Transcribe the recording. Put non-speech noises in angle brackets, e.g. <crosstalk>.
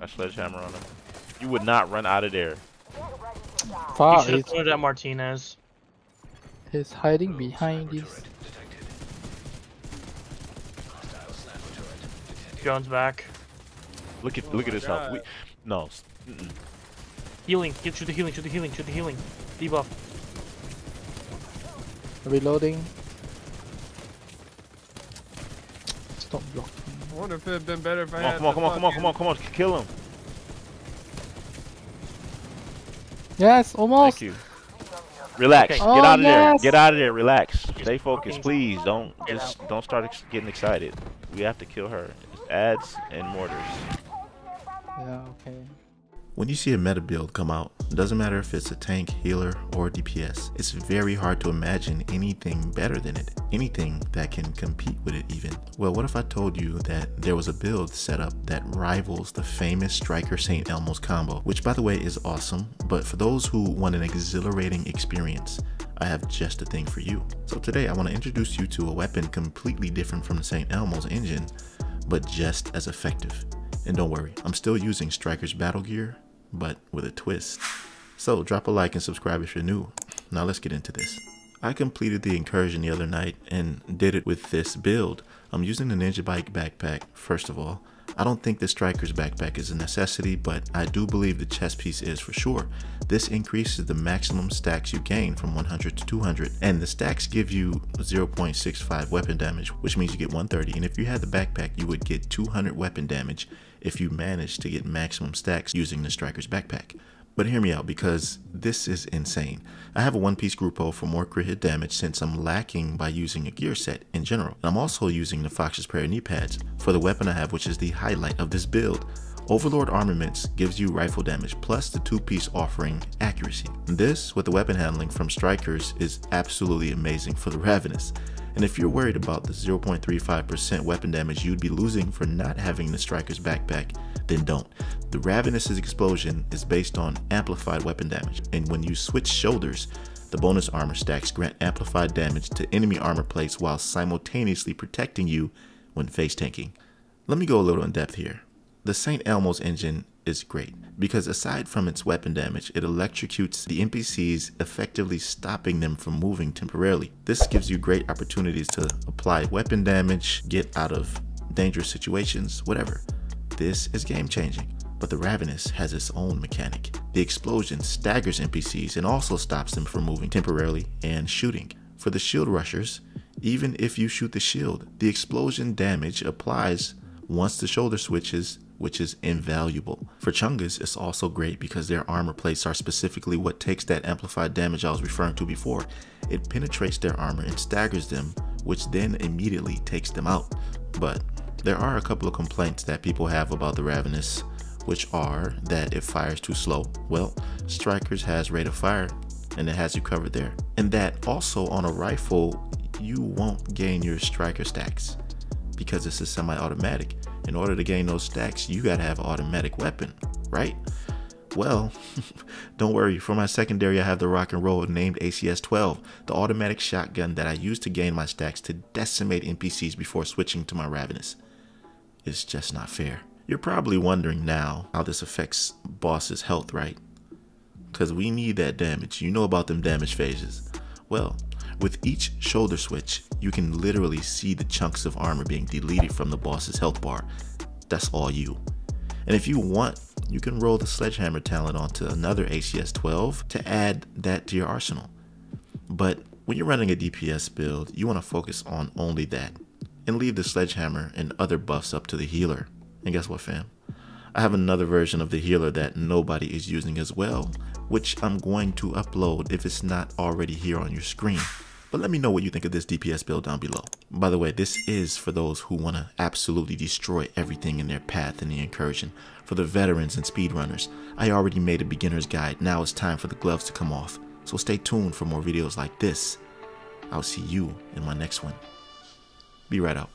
A sledgehammer on him. You would not run out of there. You Far should have thrown it at Martinez. he's hiding behind this. Jones back. Look at Oh look at my his health. We, no. Mm-mm. Healing. Get shoot the healing. Shoot the healing. Shoot the healing. Debuff. Reloading. Stop blocking. I wonder if it'd been better if I Come on, had come on, the come on, come on, come on, come on. Kill him. Yes, almost. Thank you. Relax. Okay. Get Oh, out of there. Oh, get out of there. Relax. Stay focused, please. Don't just don't start ex getting excited. We have to kill her. It's ads and mortars. Yeah, okay. When you see a meta build come out, it doesn't matter if it's a tank, healer, or DPS, it's very hard to imagine anything better than it. Anything that can compete with it even. Well, what if I told you that there was a build set up that rivals the famous Striker St. Elmo's combo, which by the way is awesome, but for those who want an exhilarating experience, I have just a thing for you. So today I want to introduce you to a weapon completely different from the St. Elmo's engine, but just as effective. And don't worry, I'm still using Striker's battle gear, but with a twist. So drop a like and subscribe if you're new. Now let's get into this. I completed the incursion the other night and did it with this build. I'm using the Ninja Bike backpack, first of all. I don't think the Striker's backpack is a necessity, but I do believe the chest piece is for sure. This increases the maximum stacks you gain from 100 to 200, and the stacks give you 0.65 weapon damage, which means you get 130. And if you had the backpack, you would get 200 weapon damage if you managed to get maximum stacks using the Striker's backpack. But hear me out because this is insane. I have a one piece Grupo for more crit hit damage since I'm lacking by using a gear set in general. And I'm also using the Fox's Prayer knee pads for the weapon I have, which is the highlight of this build. Overlord Armaments gives you rifle damage plus the two piece offering accuracy. This, with the weapon handling from Strikers, is absolutely amazing for the Ravenous. And if you're worried about the 0.35% weapon damage you'd be losing for not having the Striker's backpack, then don't. The Ravenous's explosion is based on amplified weapon damage, and when you switch shoulders, the bonus armor stacks grant amplified damage to enemy armor plates while simultaneously protecting you when face tanking. Let me go a little in depth here. The St. Elmo's engine is great because aside from its weapon damage, it electrocutes the NPCs, effectively stopping them from moving temporarily. This gives you great opportunities to apply weapon damage, get out of dangerous situations, whatever. This is game changing. But the Ravenous has its own mechanic. The explosion staggers NPCs and also stops them from moving temporarily and shooting. For the shield rushers, even if you shoot the shield, the explosion damage applies once the shoulder switches, which is invaluable. For Chungas, it's also great because their armor plates are specifically what takes that amplified damage I was referring to before. It penetrates their armor and staggers them, which then immediately takes them out. But there are a couple of complaints that people have about the Ravenous, which are that it fires too slow. Well, Strikers has rate of fire and it has you covered there. And that also on a rifle, you won't gain your striker stacks because it's a semi-automatic. In order to gain those stacks, you gotta have an automatic weapon, right? Well, <laughs> don't worry, for my secondary I have the rock and roll named ACS-12, the automatic shotgun that I use to gain my stacks to decimate NPCs before switching to my Ravenous. It's just not fair. You're probably wondering now how this affects boss's health, right? Because we need that damage. You know about them damage phases. Well, with each shoulder switch, you can literally see the chunks of armor being deleted from the boss's health bar. That's all you. And if you want, you can roll the sledgehammer talent onto another ACS 12 to add that to your arsenal. But when you're running a DPS build, you want to focus on only that and leave the sledgehammer and other buffs up to the healer. And guess what, fam? I have another version of the healer that nobody is using as well, which I'm going to upload if it's not already here on your screen. But let me know what you think of this DPS build down below. By the way, this is for those who want to absolutely destroy everything in their path in the incursion. For the veterans and speedrunners, I already made a beginner's guide. Now it's time for the gloves to come off. So stay tuned for more videos like this. I'll see you in my next one. Be right out.